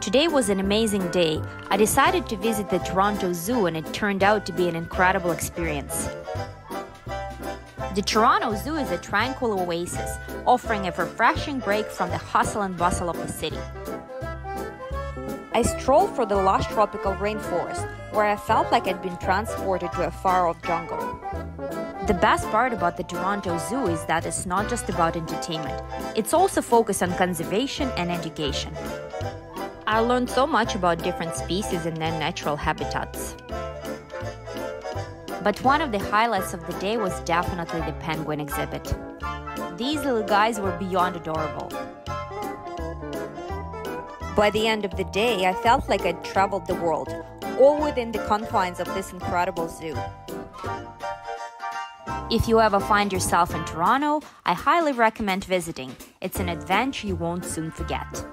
Today was an amazing day. I decided to visit the Toronto Zoo and it turned out to be an incredible experience. The Toronto Zoo is a tranquil oasis, offering a refreshing break from the hustle and bustle of the city. I strolled through the lush tropical rainforest, where I felt like I'd been transported to a far off jungle. The best part about the Toronto Zoo is that it's not just about entertainment, it's also focused on conservation and education. I learned so much about different species and their natural habitats. But one of the highlights of the day was definitely the penguin exhibit. These little guys were beyond adorable. By the end of the day, I felt like I'd traveled the world, all within the confines of this incredible zoo. If you ever find yourself in Toronto, I highly recommend visiting. It's an adventure you won't soon forget.